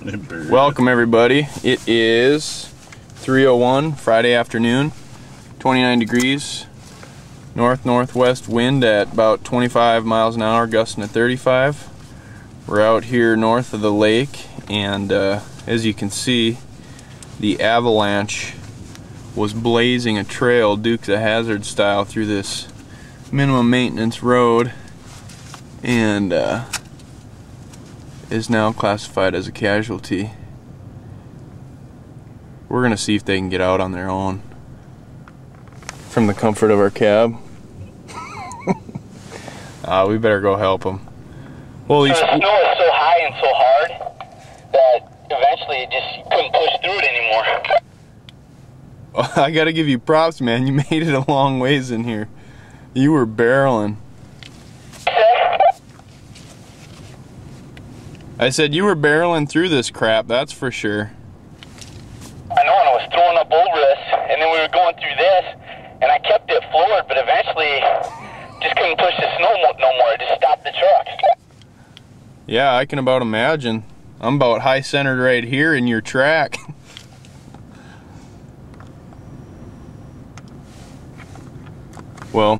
Welcome everybody. It is 3:01 Friday afternoon. 29 degrees. North northwest wind at about 25 miles an hour, gusting at 35. We're out here north of the lake, and uh, as you can see, the avalanche was blazing a trail Dukes of Hazzard style through this minimum maintenance road, and. Uh, is now classified as a casualty. We're gonna see if they can get out on their own from the comfort of our cab. uh, we better go help them. Holy the snow is so high and so hard that eventually it just couldn't push through it anymore. I gotta give you props, man. You made it a long ways in here. You were barreling. I said you were barreling through this crap, that's for sure. I know, and I was throwing up over this, and then we were going through this, and I kept it floored, but eventually just couldn't push the snow no more. I just stopped the truck. Yeah, I can about imagine. I'm about high centered right here in your track. well,